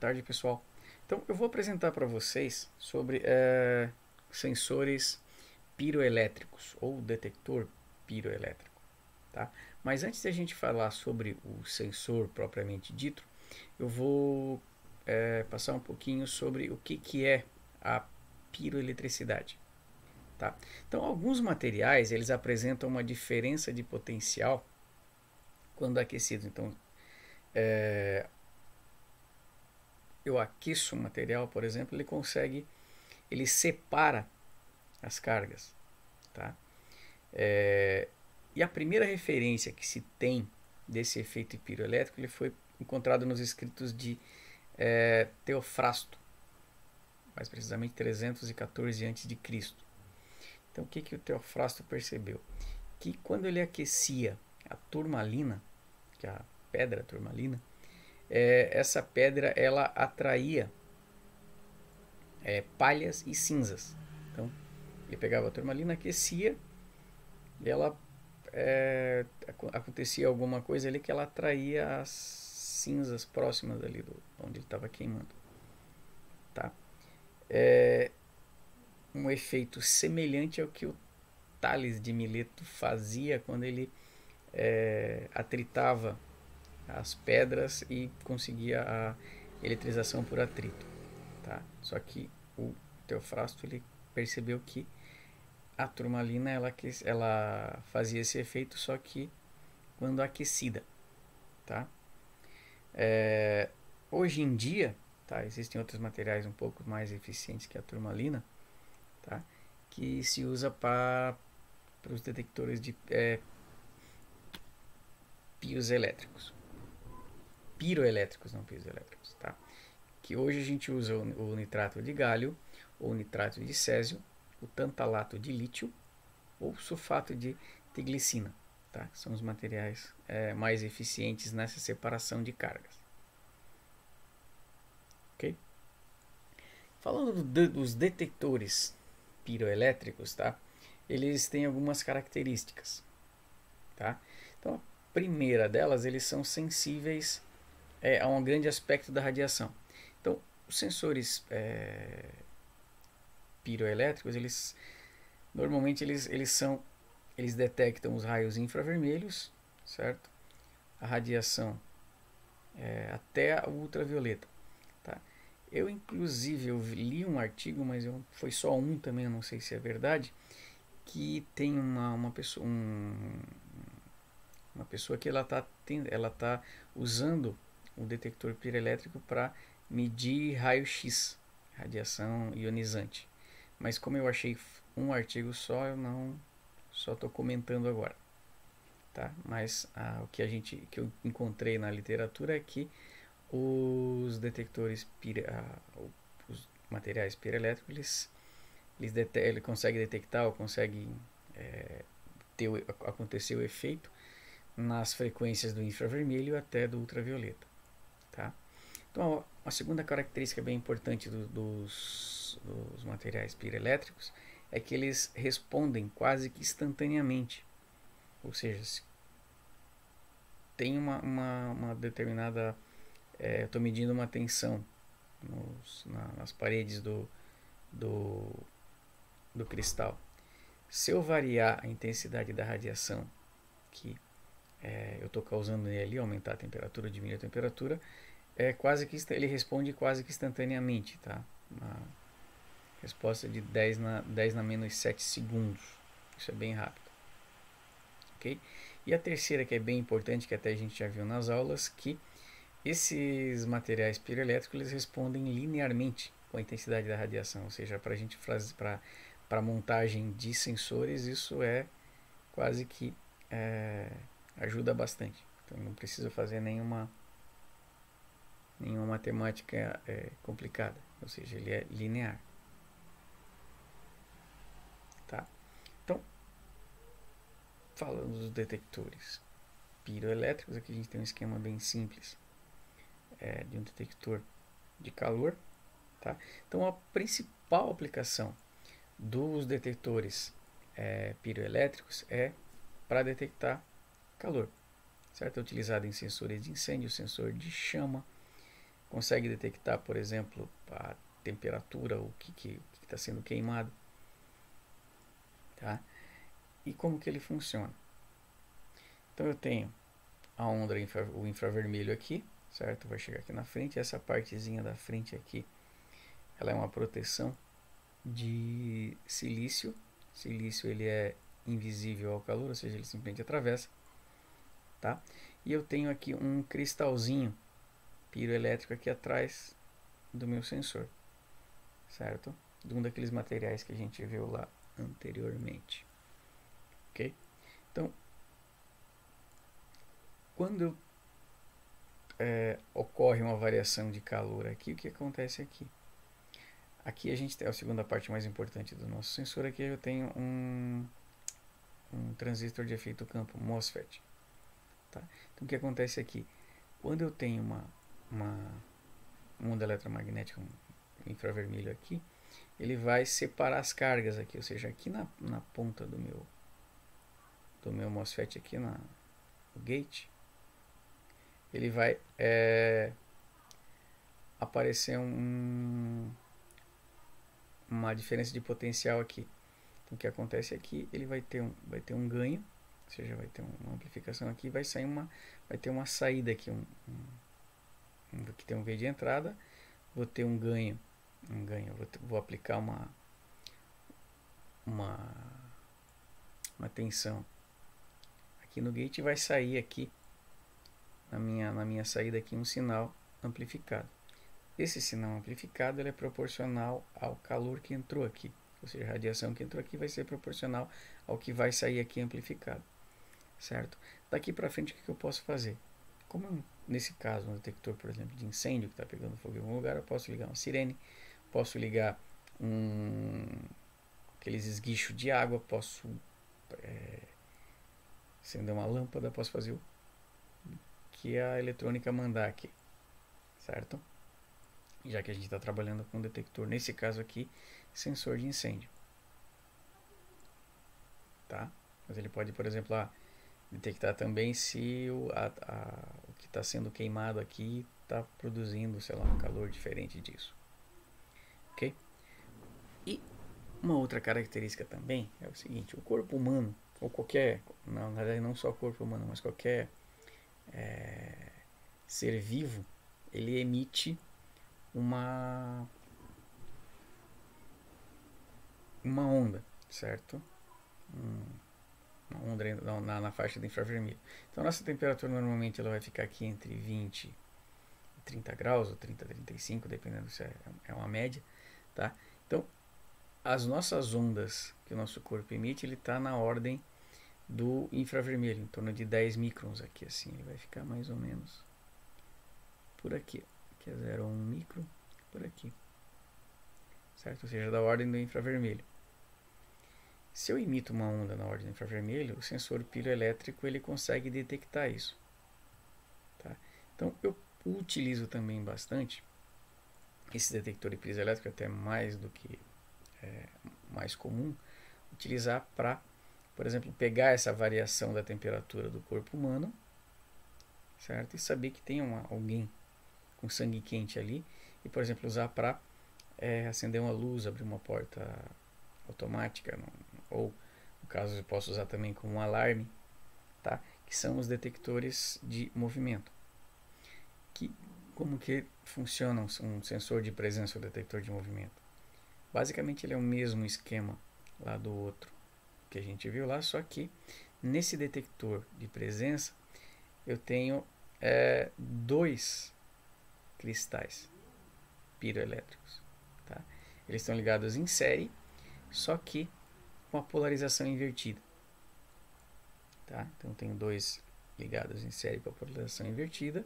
tarde, pessoal. Então, eu vou apresentar para vocês sobre é, sensores piroelétricos ou detector piroelétrico. Tá? Mas antes de a gente falar sobre o sensor propriamente dito, eu vou é, passar um pouquinho sobre o que, que é a piroeletricidade. Tá? Então, alguns materiais eles apresentam uma diferença de potencial quando aquecidos. Então, é, eu aqueço o material, por exemplo, ele consegue, ele separa as cargas, tá? É, e a primeira referência que se tem desse efeito piroelétrico ele foi encontrado nos escritos de é, Teofrasto, mais precisamente 314 a.C. Então o que, que o Teofrasto percebeu? Que quando ele aquecia a turmalina, que é a pedra turmalina, é, essa pedra ela atraía é, palhas e cinzas. Então, ele pegava a turmalina, aquecia, e ela é, acontecia alguma coisa ali que ela atraía as cinzas próximas ali do onde ele estava queimando, tá? É um efeito semelhante ao que o Tales de Mileto fazia quando ele é, atritava as pedras e conseguia a eletrização por atrito. Tá? Só que o Teofrasto ele percebeu que a turmalina ela, ela fazia esse efeito só que quando aquecida. Tá? É, hoje em dia tá, existem outros materiais um pouco mais eficientes que a turmalina tá, que se usa para os detectores de é, pios elétricos piroelétricos, não piezoelétricos, tá? Que hoje a gente usa o, o nitrato de galho, ou nitrato de césio, o tantalato de lítio ou sulfato de tiglicina, tá? São os materiais é, mais eficientes nessa separação de cargas. Ok? Falando do, dos detectores piroelétricos, tá? Eles têm algumas características, tá? Então, a primeira delas, eles são sensíveis é, a um grande aspecto da radiação. Então, os sensores é, piroelétricos, eles normalmente eles, eles são eles detectam os raios infravermelhos, certo? A radiação é, até a ultravioleta, tá? Eu inclusive eu li um artigo, mas eu, foi só um também, eu não sei se é verdade, que tem uma, uma pessoa um, uma pessoa que ela está ela tá usando o detector piroelétrico para medir raio-x, radiação ionizante. Mas como eu achei um artigo só, eu não só estou comentando agora. Tá? Mas ah, o que a gente que eu encontrei na literatura é que os detectores ah, os materiais piroelétricos eles eles ele consegue detectar ou consegue é, ter acontecer o efeito nas frequências do infravermelho até do ultravioleta. Tá? Então, a segunda característica bem importante do, dos, dos materiais piroelétricos é que eles respondem quase que instantaneamente. Ou seja, tem uma, uma, uma determinada. É, Estou medindo uma tensão nos, na, nas paredes do, do, do cristal. Se eu variar a intensidade da radiação que é, eu estou causando nele aumentar a temperatura, diminuir a temperatura, é quase que ele responde quase que instantaneamente, tá? Uma resposta de 10 na, 10 na menos 7 segundos. Isso é bem rápido. Ok? E a terceira, que é bem importante, que até a gente já viu nas aulas, que esses materiais piroelétricos eles respondem linearmente com a intensidade da radiação, ou seja, para a gente para montagem de sensores isso é quase que é, ajuda bastante. Então não precisa fazer nenhuma nenhuma matemática é, complicada, ou seja, ele é linear. Tá? Então, falando dos detectores piroelétricos, aqui a gente tem um esquema bem simples é, de um detector de calor. Tá? Então, a principal aplicação dos detectores é, piroelétricos é para detectar calor, certo? É utilizado em sensores de incêndio, sensor de chama, consegue detectar, por exemplo, a temperatura, o que está sendo queimado. Tá? E como que ele funciona? Então eu tenho a onda, o infravermelho aqui, certo? Vai chegar aqui na frente, essa partezinha da frente aqui, ela é uma proteção de silício. Silício ele é invisível ao calor, ou seja, ele simplesmente atravessa, tá? E eu tenho aqui um cristalzinho piroelétrico aqui atrás do meu sensor, certo? De um daqueles materiais que a gente viu lá anteriormente, ok? Então, quando é, ocorre uma variação de calor aqui, o que acontece aqui? Aqui a gente tem a segunda parte mais importante do nosso sensor. Aqui eu tenho um, um transistor de efeito campo, MOSFET. Tá? Então o que acontece aqui? Quando eu tenho uma, uma, onda eletromagnética, um infravermelho aqui, ele vai separar as cargas aqui, ou seja, aqui na, na ponta do meu do meu MOSFET aqui na no gate, ele vai é, aparecer um, uma diferença de potencial aqui. Então, o que acontece aqui, ele vai ter um, vai ter um ganho, ou seja, vai ter uma amplificação aqui, vai sair uma, vai ter uma saída aqui, um, um, tem um V de entrada, vou ter um ganho, um ganho, vou, vou aplicar uma, uma, uma tensão aqui no gate vai sair aqui na minha, na minha saída aqui um sinal amplificado. Esse sinal amplificado ele é proporcional ao calor que entrou aqui, ou seja, a radiação que entrou aqui vai ser proporcional ao que vai sair aqui amplificado, certo? Daqui para frente o que eu posso fazer? Como nesse caso um detector, por exemplo, de incêndio que está pegando fogo em algum lugar, eu posso ligar uma sirene, posso ligar um aqueles esguichos de água, posso é, acender uma lâmpada, posso fazer o que a eletrônica mandar aqui, certo? Já que a gente está trabalhando com detector, nesse caso aqui, sensor de incêndio, tá? Mas ele pode, por exemplo, ah, detectar também se o, a, a, o que está sendo queimado aqui está produzindo, sei lá, um calor diferente disso, ok? E uma outra característica também é o seguinte: o corpo humano, ou qualquer, na verdade, não só o corpo humano, mas qualquer é, ser vivo, ele emite uma uma onda, certo? uma na, na, faixa do infravermelho. Então, nossa temperatura normalmente ela vai ficar aqui entre 20 e 30 graus, ou 30 a 35, dependendo se é, é uma média, tá? Então, as nossas ondas que o nosso corpo emite, ele está na ordem do infravermelho, em torno de 10 microns aqui, assim, ele vai ficar mais ou menos por aqui, que é 0,1 micro, por aqui, certo? Ou seja, da ordem do infravermelho. Se eu emito uma onda na ordem infravermelho, o sensor piroelétrico ele consegue detectar isso. Tá? Então eu utilizo também bastante esse detector de piroelétrico, até mais do que é, mais comum, utilizar para por exemplo, pegar essa variação da temperatura do corpo humano, certo? E saber que tem uma, alguém com sangue quente ali e, por exemplo, usar para é, acender uma luz, abrir uma porta automática, ou no caso eu posso usar também como um alarme, tá? Que são os detectores de movimento. Que como que funcionam um sensor de presença ou detector de movimento? Basicamente ele é o mesmo esquema lá do outro que a gente viu lá, só que nesse detector de presença eu tenho é, dois cristais piroelétricos. Tá? Eles estão ligados em série, só que com a polarização invertida. Tá? Então tenho dois ligados em série com a polarização invertida.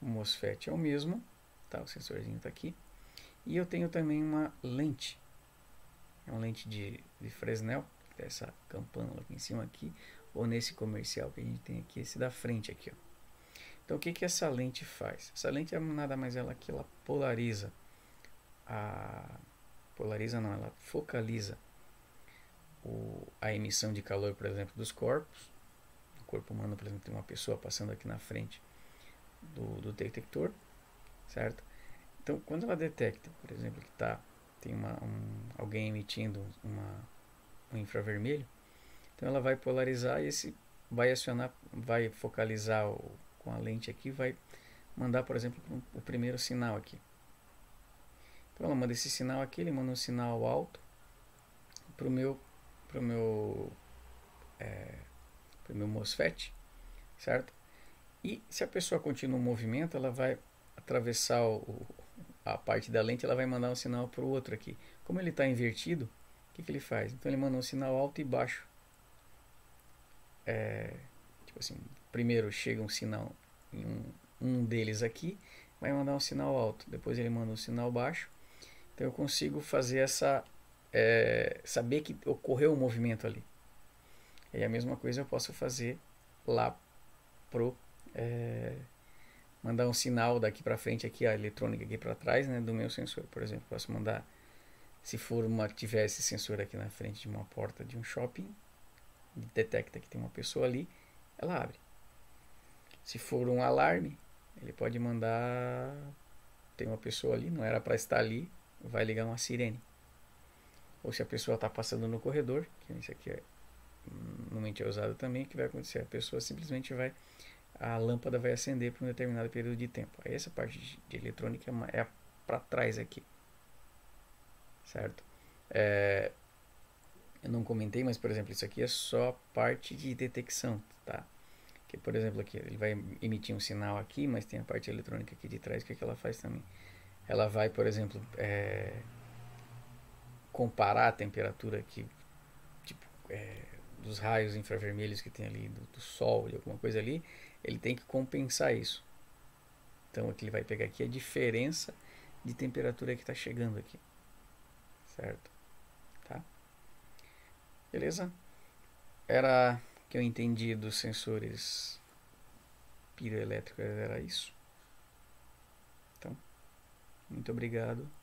O MOSFET é o mesmo, tá? o sensorzinho está aqui. E eu tenho também uma lente, é uma lente de, de Fresnel, essa campana aqui em cima aqui, ou nesse comercial que a gente tem aqui, esse da frente aqui. Ó. Então o que, que essa lente faz? Essa lente é nada mais ela que ela polariza a polariza não, ela focaliza o, a emissão de calor, por exemplo, dos corpos. O corpo humano, por exemplo, tem uma pessoa passando aqui na frente do, do detector, certo? Então, quando ela detecta, por exemplo, que tá, tem uma, um, alguém emitindo uma, um infravermelho, então ela vai polarizar e esse vai acionar, vai focalizar o, com a lente aqui, vai mandar, por exemplo, o primeiro sinal aqui. Então ela manda esse sinal aqui, ele manda um sinal alto para o meu, pro meu, é, meu MOSFET, certo? E se a pessoa continua o movimento, ela vai atravessar o, a parte da lente, ela vai mandar um sinal para o outro aqui. Como ele está invertido, o que, que ele faz? Então ele manda um sinal alto e baixo. É, tipo assim, primeiro chega um sinal em um, um deles aqui, vai mandar um sinal alto, depois ele manda um sinal baixo. Então eu consigo fazer essa é, saber que ocorreu um movimento ali. E a mesma coisa eu posso fazer lá pro é, mandar um sinal daqui para frente aqui a eletrônica aqui para trás, né, do meu sensor, por exemplo, posso mandar se for uma tiver esse sensor aqui na frente de uma porta de um shopping, detecta que tem uma pessoa ali, ela abre. Se for um alarme, ele pode mandar tem uma pessoa ali, não era para estar ali, vai ligar uma sirene. Ou se a pessoa está passando no corredor, que isso aqui é normalmente é usado também, o que vai acontecer? A pessoa simplesmente vai a lâmpada vai acender por um determinado período de tempo. Aí essa parte de, eletrônica é, é para trás aqui, certo? É, eu não comentei, mas por exemplo, isso aqui é só parte de detecção, tá? Que por exemplo aqui ele vai emitir um sinal aqui, mas tem a parte eletrônica aqui de trás que, é que ela faz também. Ela vai, por exemplo, é, comparar a temperatura aqui, tipo é, dos raios infravermelhos que tem ali do, do sol, alguma coisa ali, ele tem que compensar isso. Então aqui ele vai pegar aqui a diferença de temperatura que está chegando aqui, certo? Tá? Beleza? Era que eu entendi dos sensores piroelétricos era isso. Então, muito obrigado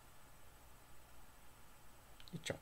e tchau.